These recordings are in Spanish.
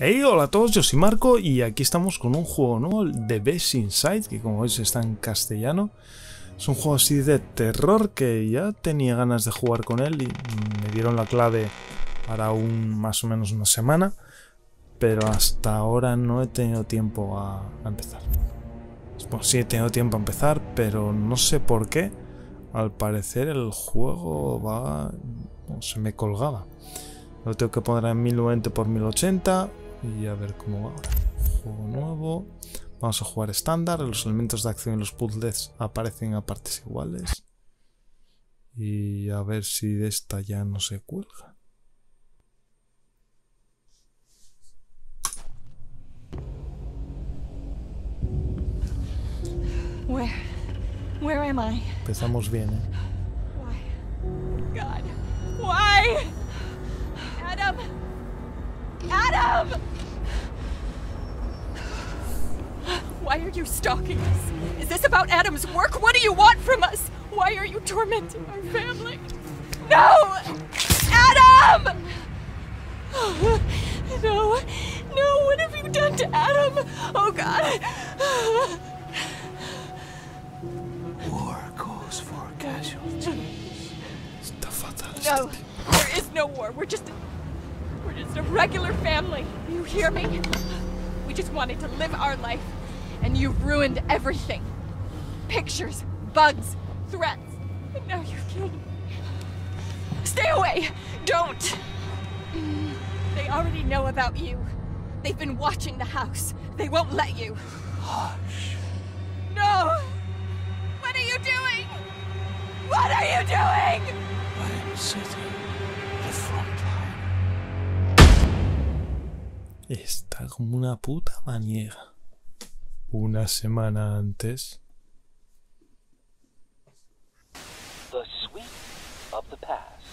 Hey, hola a todos, yo soy Marco y aquí estamos con un juego nuevo de Best Inside, que como veis está en castellano. Es un juego así de terror que ya tenía ganas de jugar con él y me dieron la clave para un más o menos una semana, pero hasta ahora no he tenido tiempo a, a empezar. Bueno, sí he tenido tiempo a empezar, pero no sé por qué. Al parecer el juego va... se me colgaba. Lo tengo que poner en 1090 por 1080 y a ver cómo va ahora. Juego nuevo. Vamos a jugar estándar. Los elementos de acción y los puzzles aparecen a partes iguales. Y a ver si de esta ya no se cuelga. Where? Where am I? Empezamos bien, ¿eh? Why? God. Why? Adam! Adam! Why are you stalking us? Is this about Adam's work? What do you want from us? Why are you tormenting our family? No! Adam! No! No! What have you done to Adam? Oh God! War calls for casualties. No, there is no war. We're just, just a regular family. You hear me? We just wanted to live our life, and you've ruined everything. Pictures, bugs, threats, and now you've killed me. Stay away! Don't! They already know about you. They've been watching the house. They won't let you. Hush. No! What are you doing? What are you doing? I am sitting Está como una puta maniega. Una semana antes. The sweep of the past.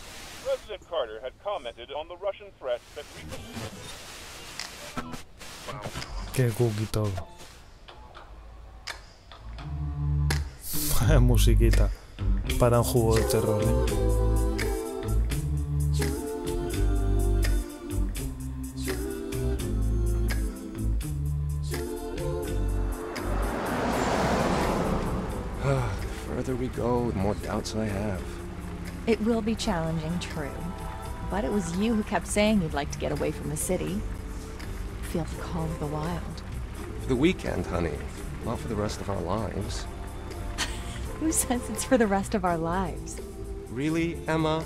President Carter had commented on the Russian threat that we Qué cookie todo. Vaya musiquita para un juego de terror, ¿eh? Further we go, the more doubts I have. It will be challenging, true. But it was you who kept saying you'd like to get away from the city. Feel the call of the wild. For the weekend, honey. Not for the rest of our lives. Who says it's for the rest of our lives? Really, Emma?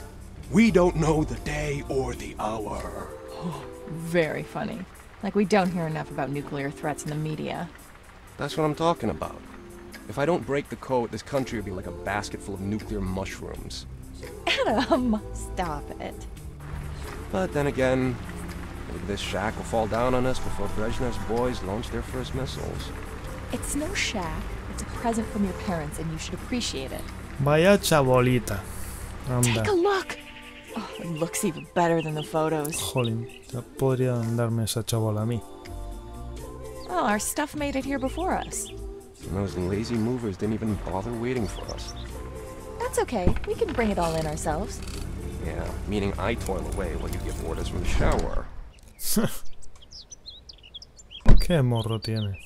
We don't know the day or the hour. Oh, very funny. Like we don't hear enough about nuclear threats in the media. That's what I'm talking about. If I don't break the code, this country will be like a basket full of nuclear mushrooms. Adam, stop it. But then again, maybe this shack will fall down on us before Brezhnev's boys launch their first missiles. It's no shack. It's a present from your parents, and you should appreciate it. Vaya chabolita. Take a look. Oh, it looks even better than the photos. Jolín, ya podrían darme esa chabola a mí. Well, our stuff made it here before us. And those lazy movers didn't even bother waiting for us. That's okay. We can bring it all in ourselves. Yeah, meaning I toil away while you give orders from the shower. ¿Qué morro tiene?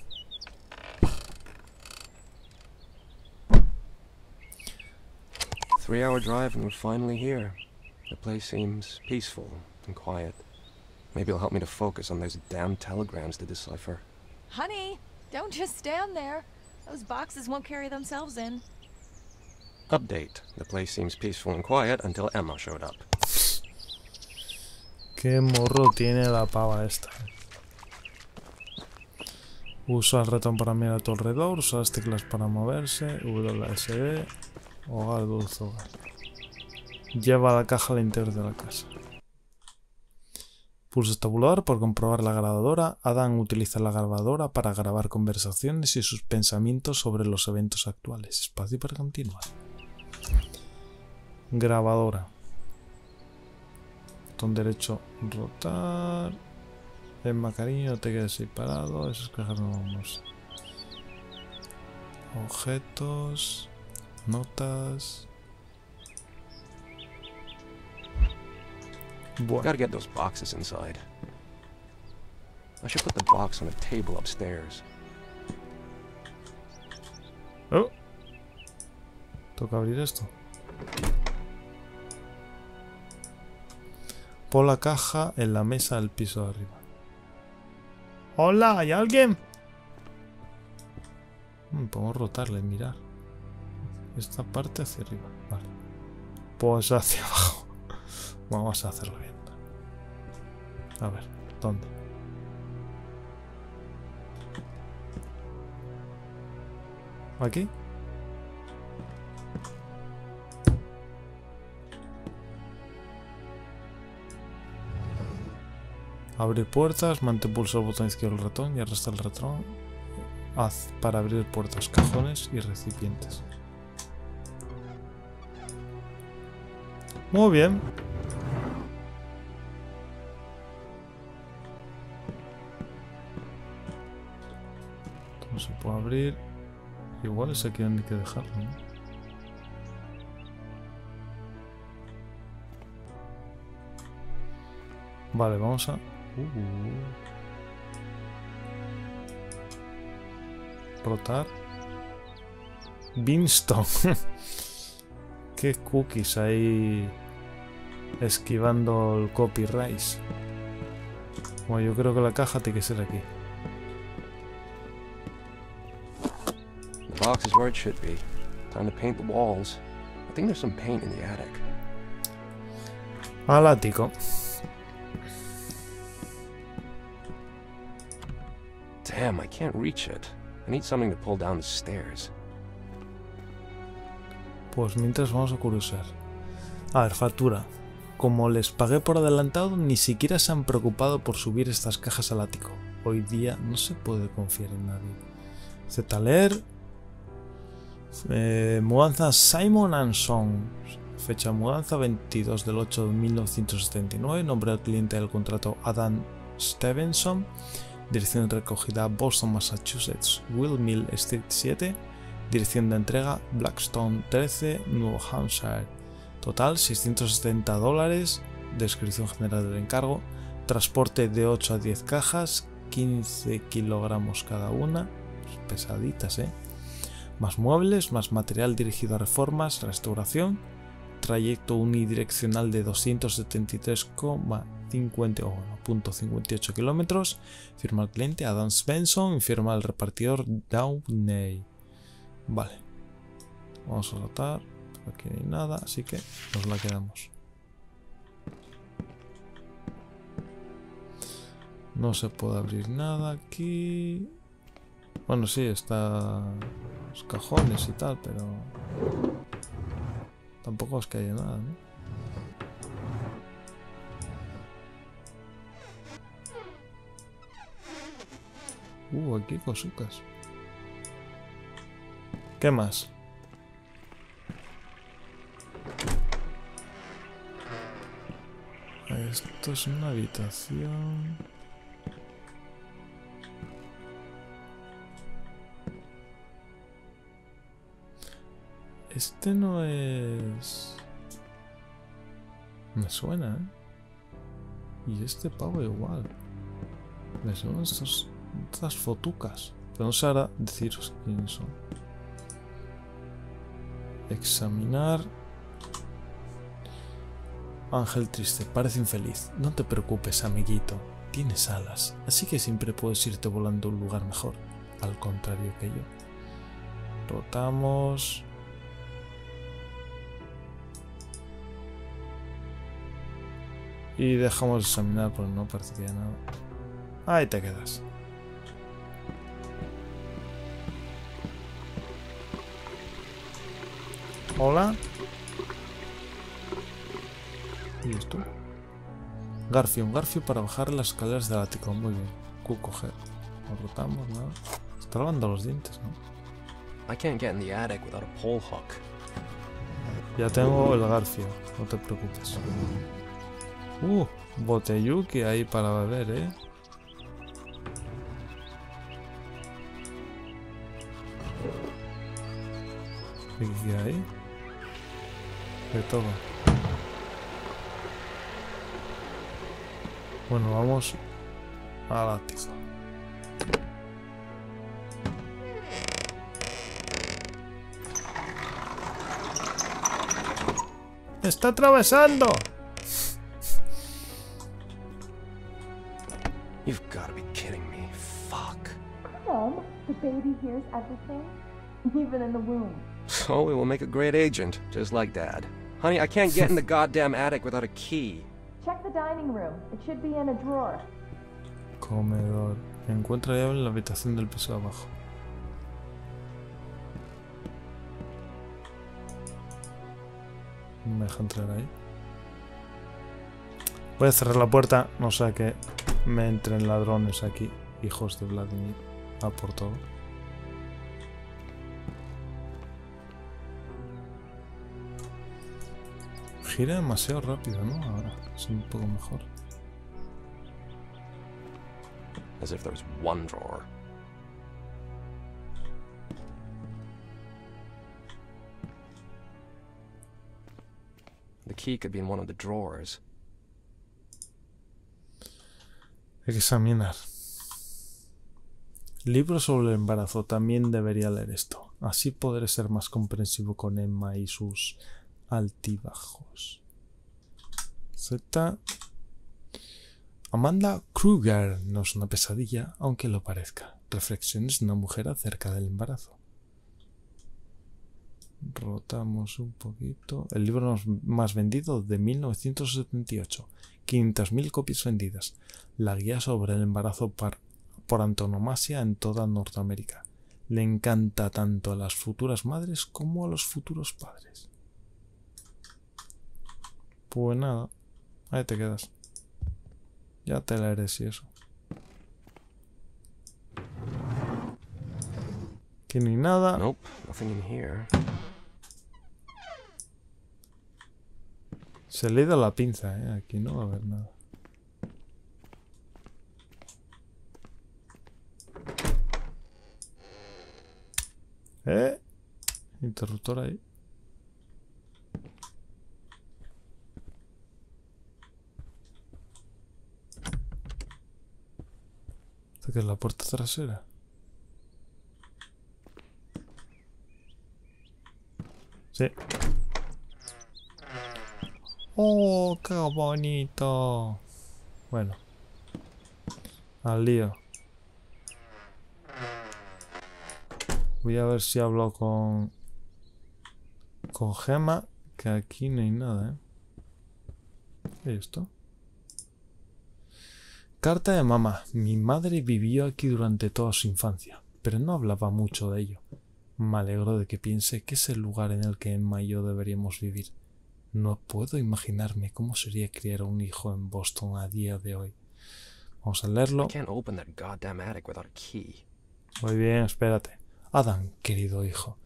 Three hour drive and we're finally here. The place seems peaceful and quiet. Maybe it'll help me to focus on those damn telegrams to decipher. Honey, don't just stand there. Those boxes won't carry themselves in. Update. The place seems peaceful and quiet until Emma showed up. ¿Qué morro tiene la pava esta? Usa el ratón para mirar a tu alrededor, usa las teclas para moverse, WSD, hogar, dulce hogar. Lleva la caja al interior de la casa. Pulsa tabulador para comprobar la grabadora. Adam utiliza la grabadora para grabar conversaciones y sus pensamientos sobre los eventos actuales. Espacio para continuar. Grabadora. Botón derecho, rotar. Emma, cariño, te quedes ahí parado. Eso es que no vamos. Objetos. Notas. Bueno, Gotta get those boxes inside. I should put the box on a table upstairs. Oh. Toca abrir esto. Pon la caja en la mesa del piso de arriba. ¡Hola! ¿Hay alguien? Mm, podemos rotarle, mirar. Esta parte hacia arriba. Vale. Pues hacia abajo. Vamos a hacerlo bien. A ver, ¿dónde? ¿Aquí? Abrir puertas, mantén pulsado el botón izquierdo del ratón y arrastra el ratón. Haz para abrir puertas, cajones y recipientes. Muy bien. No se puede abrir. Igual ese aquí hay que dejarlo. Vale, vamos a... Uh. Rotar. Beanston. Qué cookies ahí esquivando el copyright. Bueno, yo creo que la caja tiene que ser aquí. Box is where it should be. Time to paint the walls. I think there's some paint in the attic. Al ático. Damn, I can't reach it. I need something to pull down the stairs. Pues mientras vamos a curiosear. A ver, factura. Como les pagué por adelantado, ni siquiera se han preocupado por subir estas cajas al ático. Hoy día no se puede confiar en nadie. Zetaler. Eh, mudanza Simon and Son. Fecha de mudanza 22 del 8 de 1979. Nombre del cliente del contrato Adam Stevenson. Dirección de recogida Boston, Massachusetts, Will Mill Street 7. Dirección de entrega Blackstone 13, New Hampshire. Total 670 dólares. Descripción general del encargo. Transporte de 8 a 10 cajas, 15 kilogramos cada una. Pesaditas, ¿eh? Más muebles, más material dirigido a reformas, restauración. Trayecto unidireccional de 273,58 kilómetros. Firma el cliente Adam Svensson y firma el repartidor Downey. Vale. Vamos a rotar. Aquí no hay nada, así que nos la quedamos. No se puede abrir nada aquí. Bueno, sí, está los cajones y tal, pero tampoco es que haya nada, ¿no? Uh, aquí cosucas. ¿Qué más? Esto es una habitación. Este no es... Me suena, ¿eh? Y este pavo igual. Me suenan estos, estas fotucas. Pero no sé ahora deciros quiénes son. Examinar. Ángel triste, parece infeliz. No te preocupes, amiguito. Tienes alas, así que siempre puedes irte volando a un lugar mejor. Al contrario que yo. Rotamos. Y dejamos de examinar, porque no parece que haya nada. Ahí te quedas. Hola. ¿Y esto? Garfio, un garfio para bajar las escaleras del ático. Muy bien. Q coger. Lo rotamos, nada. Está lavando los dientes, ¿no? I can't get in the attic without a pole hook. Ya tengo el garfio, no te preocupes. Uh, botelluki ahí para beber, ¿eh? ¿Y qué hay? De todo. Bueno, vamos a látigo. ¡Está atravesando! Hears everything, even in the womb. So we will make a great agent, just like Dad. Honey, I can't get in the goddamn attic without a key. Check the dining room. It should be in a drawer. Comedor. Encuentra llave en la habitación del piso de abajo. Me deja entrar ahí. Voy a cerrar la puerta, no sea que me entren ladrones aquí, hijos de Vladimir, a por todo. Gira demasiado rápido, ¿no? Ahora es un poco mejor. As if there's one drawer. The key could be in one of the drawers. Hay que examinar. Libro sobre el embarazo. También debería leer esto. Así podré ser más comprensivo con Emma y sus altibajos. Z. Amanda Kruger no es una pesadilla, aunque lo parezca. Reflexiones de una mujer acerca del embarazo. Rotamos un poquito. El libro más vendido de 1978. 500.000 copias vendidas. La guía sobre el embarazo por antonomasia en toda Norteamérica. Le encanta tanto a las futuras madres como a los futuros padres. Pues nada, ahí te quedas. Ya te leeré si eso. Que ni nada. Nope, nothing in here. Se le ha ido la pinza, ¿eh? Aquí no va a haber nada. ¿Eh? Interruptor ahí. ¿Esta que es la puerta trasera? Sí. ¡Oh, qué bonito! Bueno. Al lío. Voy a ver si hablo con... Con Gema, que aquí no hay nada, ¿eh? ¿Qué es esto? Carta de mamá. Mi madre vivió aquí durante toda su infancia, pero no hablaba mucho de ello. Me alegro de que piense que es el lugar en el que Emma y yo deberíamos vivir. No puedo imaginarme cómo sería criar un hijo en Boston a día de hoy. Vamos a leerlo. A. Muy bien, espérate. Adam, querido hijo,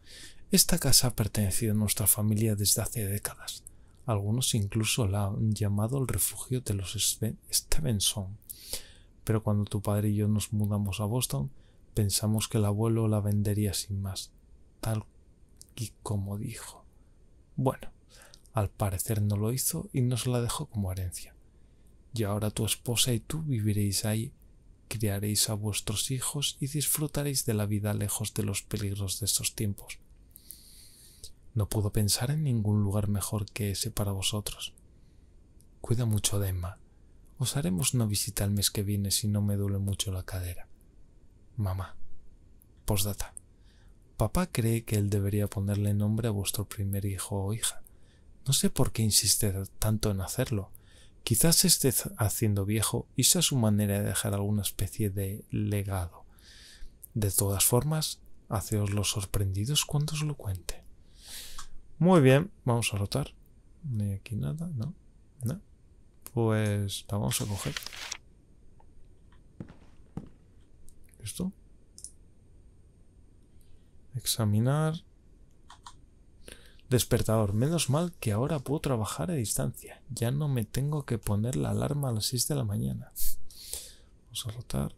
esta casa ha pertenecido a nuestra familia desde hace décadas. Algunos incluso la han llamado el refugio de los Stevenson. Pero cuando tu padre y yo nos mudamos a Boston, pensamos que el abuelo la vendería sin más, tal y como dijo. Bueno, al parecer no lo hizo y nos la dejó como herencia. Y ahora tu esposa y tú viviréis ahí criaréis a vuestros hijos y disfrutaréis de la vida lejos de los peligros de estos tiempos. No puedo pensar en ningún lugar mejor que ese para vosotros. Cuida mucho de Emma. Os haremos una visita el mes que viene si no me duele mucho la cadera. Mamá. Postdata. Papá cree que él debería ponerle nombre a vuestro primer hijo o hija. No sé por qué insiste tanto en hacerlo. Quizás se esté haciendo viejo y sea su manera de dejar alguna especie de legado. De todas formas, haceos los sorprendidos cuando os lo cuente. Muy bien, vamos a rotar. No hay aquí nada, ¿no? Pues la vamos a coger. ¿Esto? Examinar. Despertador. Menos mal que ahora puedo trabajar a distancia. Ya no me tengo que poner la alarma a las 6 de la mañana. Vamos a rotar.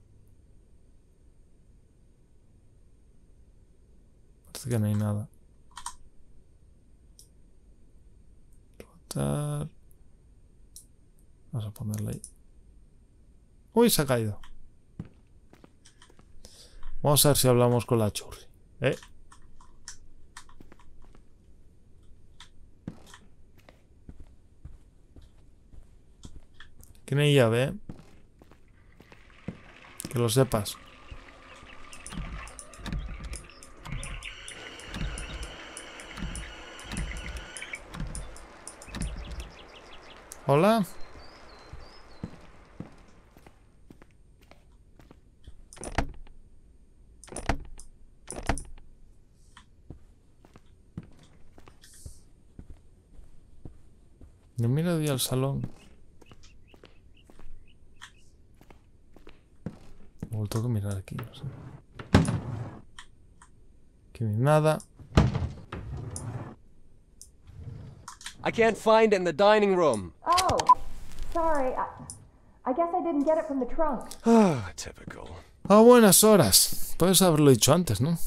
Parece que no hay nada. Rotar. Vamos a ponerla ahí. Uy, se ha caído. Vamos a ver si hablamos con la churri. ¿Eh? Tiene llave, ¿eh? Que lo sepas. Hola. No mira hoy al salón. He vuelto a mirar aquí, no sé. Aquí no hay nada. I can't find it in the dining room. Oh, sorry. I, I guess I didn't get it from the trunk. Ah, typical. A buenas horas. Puedes haberlo dicho antes, ¿no?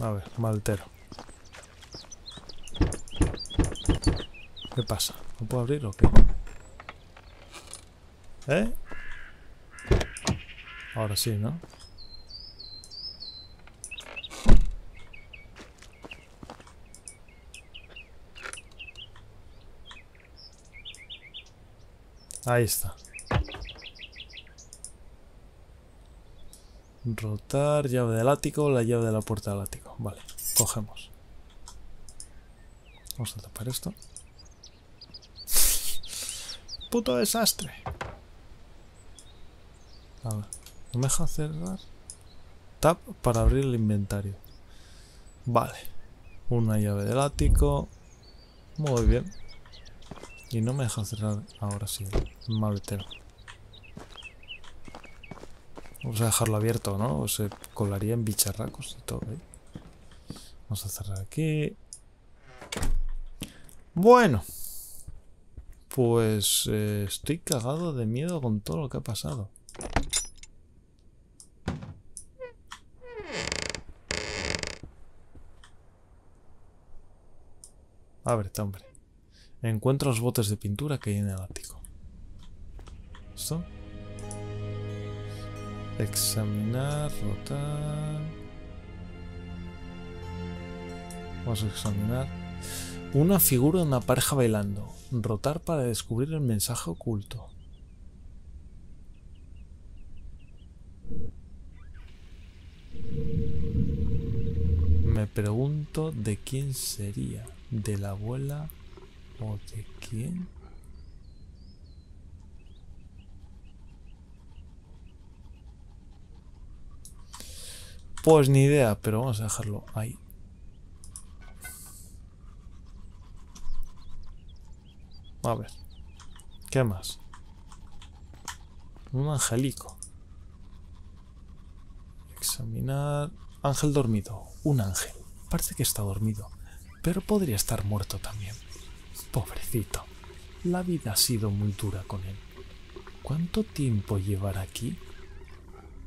A ver, maltero. ¿Qué pasa? ¿No puedo abrir o qué? ¿Eh? Ahora sí, ¿no? Ahí está. Rotar, llave del ático, la llave de la puerta del ático. Vale, cogemos. Vamos a tapar esto. Puto desastre. A ver, ¿no me deja cerrar? Tap para abrir el inventario. Vale. Una llave del ático. Muy bien. Y no me deja cerrar ahora sí el maletero. Vamos a dejarlo abierto, ¿no? O se colaría en bicharracos y todo. ¿eh? Vamos a cerrar aquí. Bueno. Pues eh, estoy cagado de miedo con todo lo que ha pasado. Ábrete, hombre. Encuentra los botes de pintura que hay en el ático. ¿Esto? Examinar, rotar. Vamos a examinar. Una figura de una pareja bailando. Rotar para descubrir el mensaje oculto. Me pregunto de quién sería. ¿De la abuela o de quién? Pues ni idea, pero vamos a dejarlo ahí. A ver. ¿Qué más? Un angelico. Examinar. Ángel dormido. Un ángel. Parece que está dormido. Pero podría estar muerto también. Pobrecito. La vida ha sido muy dura con él. ¿Cuánto tiempo llevará aquí?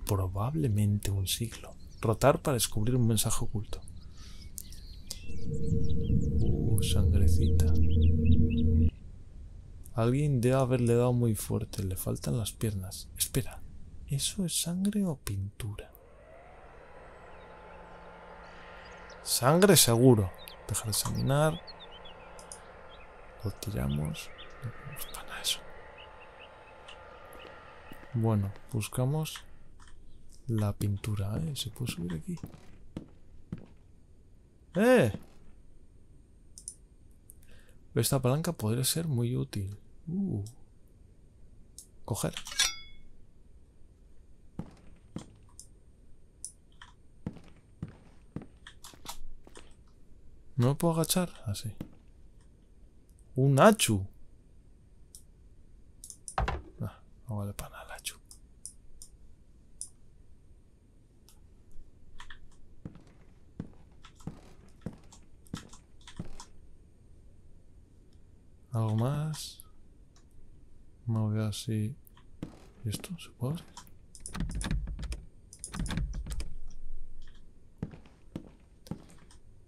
Probablemente un siglo. Rotar para descubrir un mensaje oculto. Uh, sangrecita. Alguien debe haberle dado muy fuerte. Le faltan las piernas. Espera. ¿Eso es sangre o pintura? Sangre seguro. Dejar de examinar. Lo tiramos. No tenemos para eso. Bueno, buscamos la pintura, ¿eh? ¿Se puede subir aquí? ¡Eh! Esta palanca podría ser muy útil. Uh. Coger. ¿No me puedo agachar? Así. Un hachu. Ah, no vale para nada el hachu. ¿Algo más? No veo así. ¿Y esto abrir?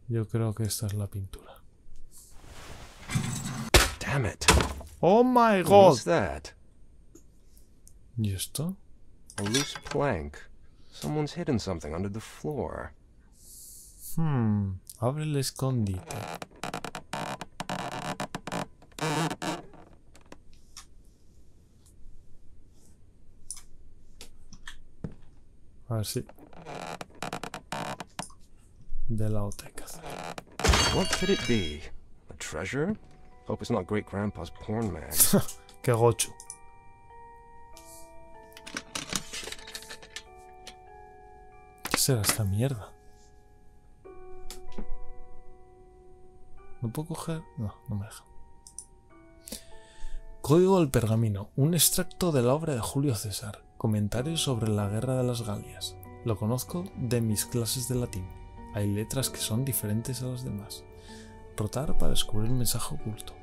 Yo creo que esta es la pintura. Damn it. ¡Oh my god! was that? ¿Y esto? A loose plank. Someone's hidden something under the floor. Hmm. Abre el escondite. Ver si... De la hacer. What could it be? A treasure? Hope it's not great grandpa's porn mag. ¡Qué gocho! ¿Qué será esta mierda? ¿No puedo coger? No, no me deja. Código del pergamino. Un extracto de la obra de Julio César. Comentarios sobre la guerra de las Galias. Lo conozco de mis clases de latín. Hay letras que son diferentes a las demás. Rotar para descubrir un mensaje oculto.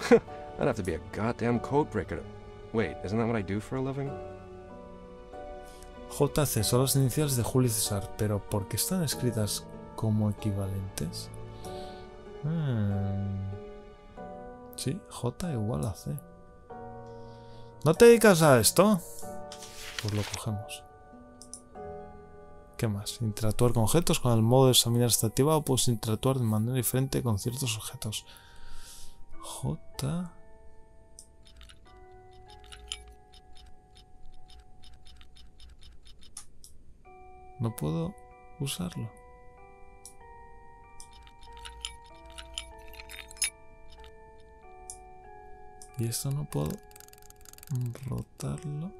I'd have to be a goddamn code breaker. to- Wait, isn't that what I do for a living? JC son las iniciales de Julio César, pero ¿por qué están escritas como equivalentes? Hmm. Sí, J igual a C. ¿No te dedicas a esto? Pues lo cogemos. ¿Qué más? Interactuar con objetos. Con el modo de examinar está activado, puedes interactuar de manera diferente con ciertos objetos. J. No puedo usarlo. Y esto no puedo rotarlo.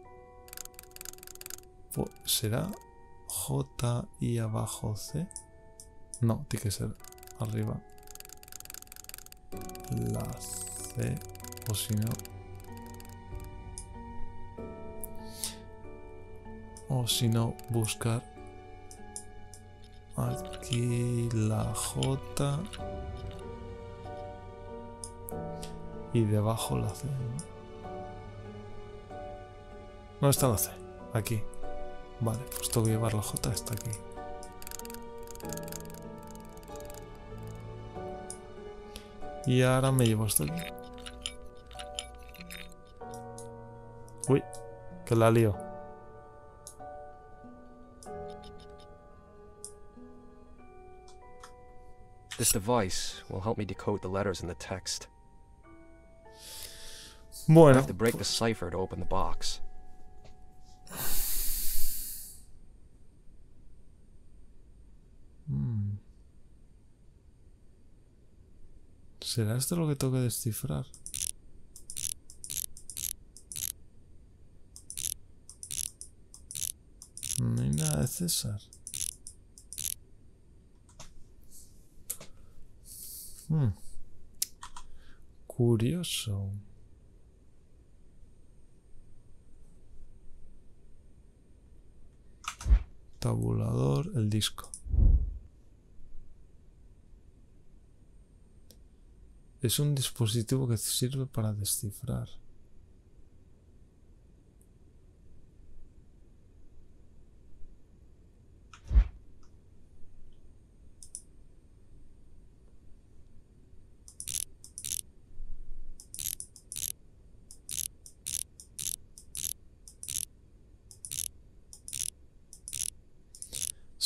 ¿Será J y abajo C? No, tiene que ser arriba. La C. O si no. O si no, buscar aquí la J y debajo la C. ¿no? ¿Dónde está la C? Aquí. Vale, pues tengo que llevar la J hasta aquí. Y ahora me llevo esto aquí. Uy, que la lío. This device will help me decode the letters in the text. I have to break the cipher to open the box. Mm. ¿Será esto lo que que descifrar? No hay nada de César. Hmm. Curioso. Tabulador, el disco. Es un dispositivo que sirve para descifrar.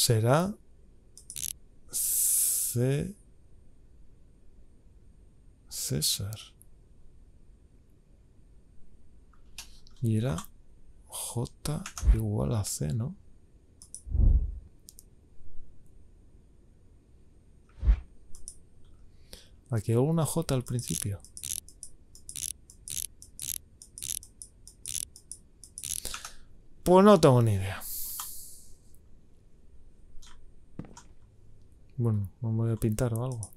Será C César. Y era J igual a C, ¿no? Aquí una J al principio. Pues no tengo ni idea. Bueno, voy a pintar o algo.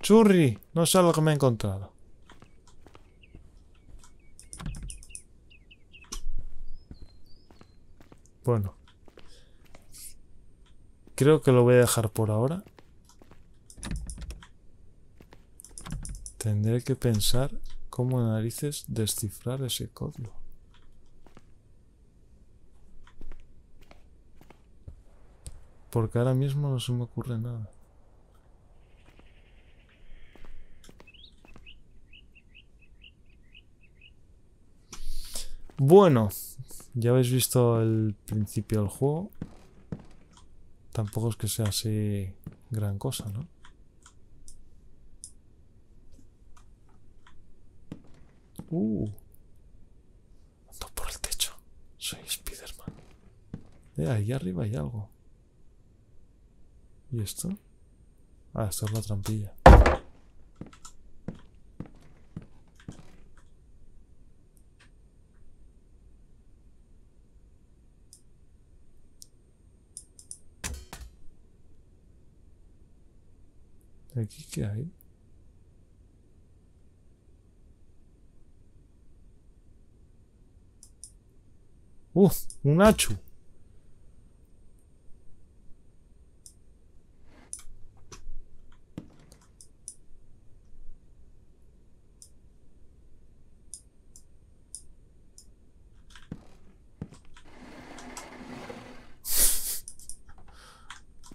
Churri, no sé lo que me he encontrado. Bueno. Creo que lo voy a dejar por ahora. Tendré que pensar cómo narices descifrar ese código. Porque ahora mismo no se me ocurre nada. Bueno, ya habéis visto el principio del juego. Tampoco es que sea así gran cosa, ¿no? Uh. Ando por el techo. Soy Spiderman. Eh, ahí arriba hay algo. ¿Y esto? Ah, esto es la trampilla. ¿Aquí qué hay? ¡Uh! Un hachu.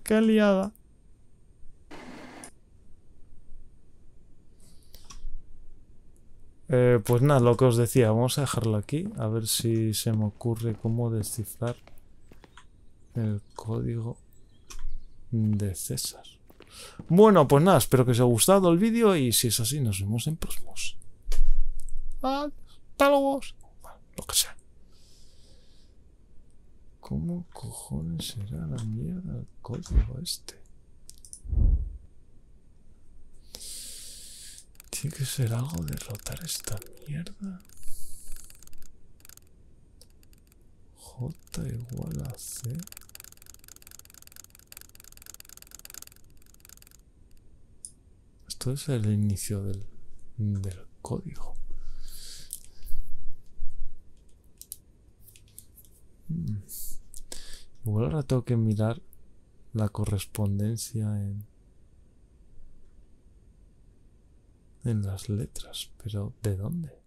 ¡Qué liada! Eh, pues nada, lo que os decía, vamos a dejarlo aquí, a ver si se me ocurre cómo descifrar el código de César. Bueno, pues nada, espero que os haya gustado el vídeo y si es así, nos vemos en próximos. Hasta luego. Bueno, lo que sea. ¿Cómo cojones será la mierda el código este? Tiene que ser algo derrotar esta mierda. J igual a C. Esto es el inicio del, del código. Hmm. Igual ahora tengo que mirar la correspondencia en... en las letras, pero ¿de dónde?